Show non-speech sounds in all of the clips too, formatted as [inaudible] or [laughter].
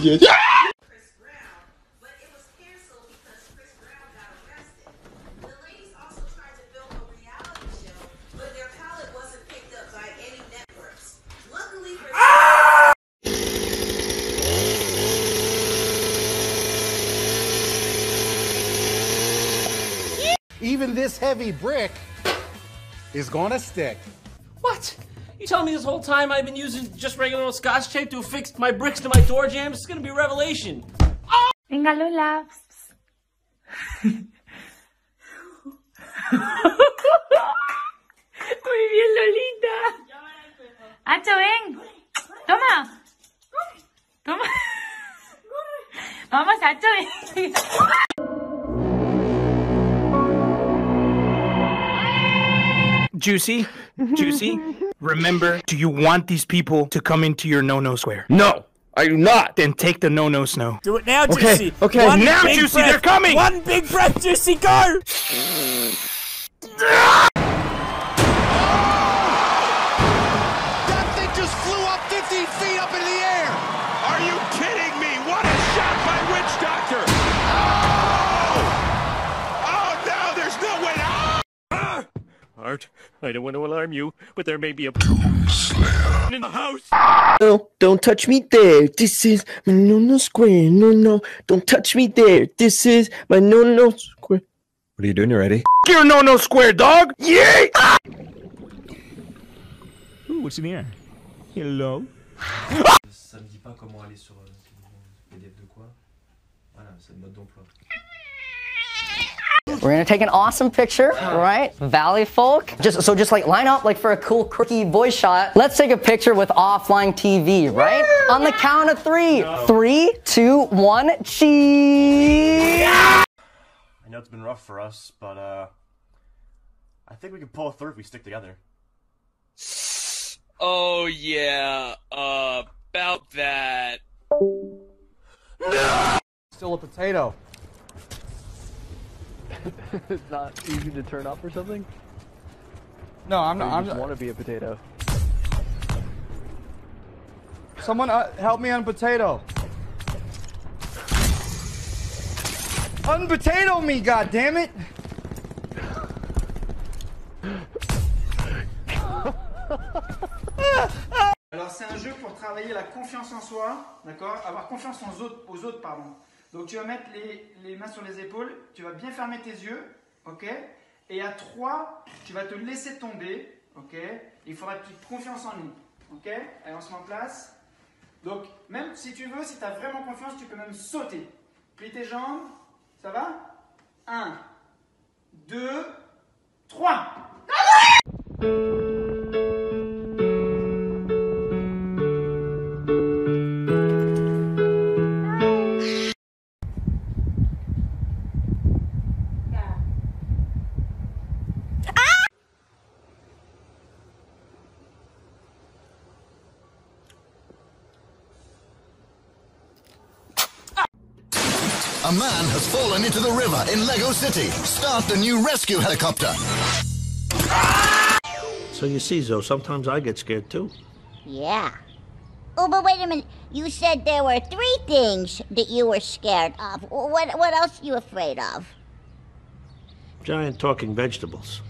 Chris Brown, but it was canceled because Chris Brown got arrested. The ladies also tried to film a reality show, but their palette wasn't picked up by any networks. Luckily for Even this heavy brick is gonna stick. What? You telling me this whole time I've been using just regular old scotch tape to affix my bricks to my door jambs? It's gonna be a revelation. Venga, Lola. Muy bien, Lolita. Hacho, ven. Toma. Toma. Vamos, Hacho, ven. Juicy, Juicy, [laughs] remember, do you want these people to come into your no-no square? No, I do not. Then take the no-no snow. Do it now, Okay, Juicy. okay. One Now, Juicy, breath. they're coming. One big breath, Juicy, go! That thing just flew up 15 feet up into the air. Are you Art, I don't want to alarm you, but there may be a in the house. No, don't touch me there. This is my no no square. No no, don't touch me there. This is my no no square. What are you doing already? Your no-no square, dog! Yay! Ooh, what's in the air? Hello? Ça me dit pas comment aller sur euh, PDF de quoi. Voilà, c'est le mode d'emploi. We're gonna take an awesome picture, right? Valley folk. Just so just like line up like for a cool quirky voice shot. Let's take a picture with OfflineTV, right? On the count of three. Three, two, one, cheese. I know it's been rough for us, but uh, I think we can pull through if we stick together. Oh yeah, uh, about that. Still a potato. It's not easy to turn up or something? No, I'm not. I'm just want to be a potato. Someone uh, help me on potato. Unpotato me, god damn it! Alors c'est un jeu pour travailler la confiance en soi, d'accord? Avoir confiance aux autres, aux autres, pardon. Donc tu vas mettre les, les mains sur les épaules, tu vas bien fermer tes yeux, ok? Et à 3, tu vas te laisser tomber, ok? Il faudra que tu aies confiance en nous, ok? Allez, on se met en place. Donc même si tu veux, si tu as vraiment confiance, tu peux même sauter. Plie tes jambes, ça va? 1, 2, 3 A man has fallen into the river in Lego City. Start the new rescue helicopter. So you see, Zoe, sometimes I get scared too. Yeah. Oh, but wait a minute. You said there were three things that you were scared of. What, what else are you afraid of? Giant talking vegetables.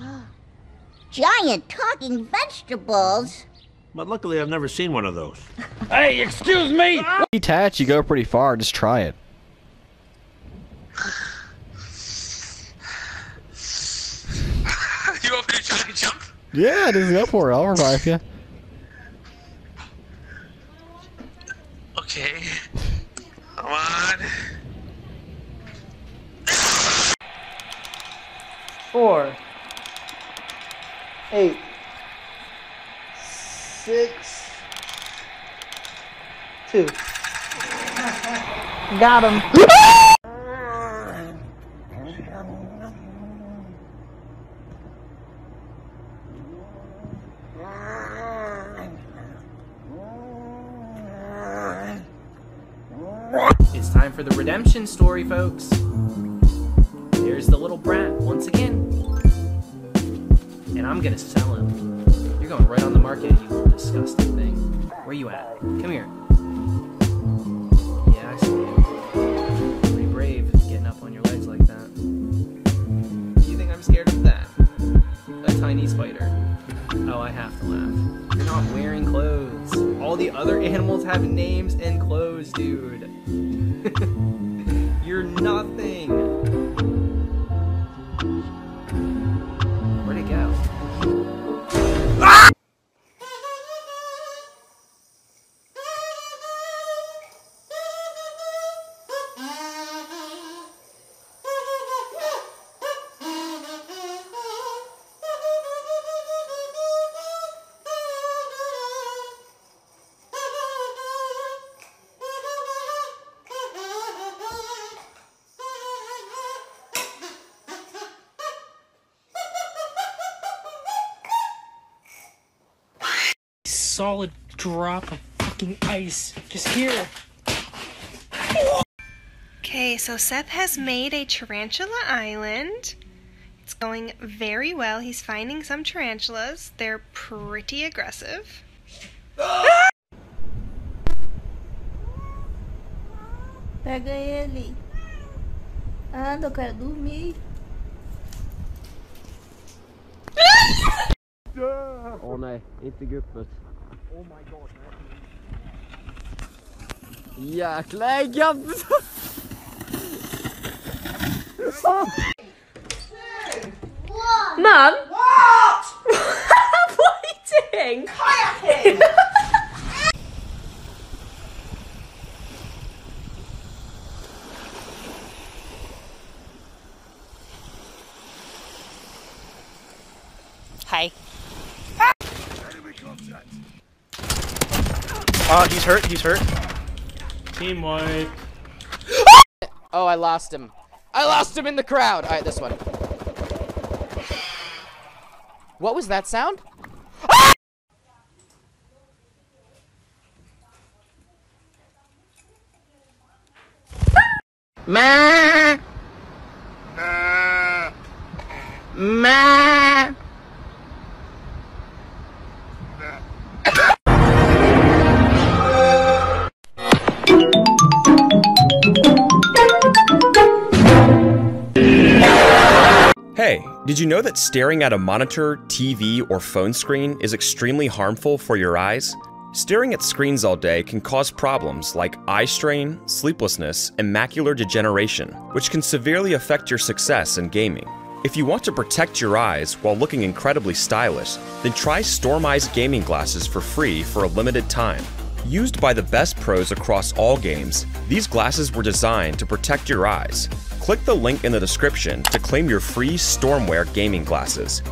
[gasps] Giant talking vegetables? But luckily, I've never seen one of those. Hey, excuse me! Detach, you go pretty far. Just try it. [laughs] you want me to try to jump? Yeah, just go for it. I'll revive you. Okay. Come on. Four. Eight. Six. Two. Got him. [laughs] It's time for the redemption story, folks. There's the little brat once again. And I'm gonna sell him. You're going right on the market, you disgusting thing. Where you at? Come here. All the other animals have names and clothes, dude. [laughs] Solid drop of fucking ice. Just here. Okay, so Seth has made a tarantula island. It's going very well. He's finding some tarantulas. They're pretty aggressive. Pega ele. Ah, Anda, eu quero dormir. Åh nej, inte guppet. Oh my god. Jäkla ägg! [laughs] Mum? What? what are you doing? Kayaking! Hi. Oh, he's hurt, he's hurt. Team wipe. Oh, I lost him. I lost him in the crowd. Alright, this one. What was that sound? Ma. Ma. Hey, did you know that staring at a monitor, TV, or phone screen is extremely harmful for your eyes? Staring at screens all day can cause problems like eye strain, sleeplessness, and macular degeneration, which can severely affect your success in gaming. If you want to protect your eyes while looking incredibly stylish, then try Storm Eyes gaming glasses for free for a limited time. Used by the best pros across all games, these glasses were designed to protect your eyes. Click the link in the description to claim your free Stormwear gaming glasses.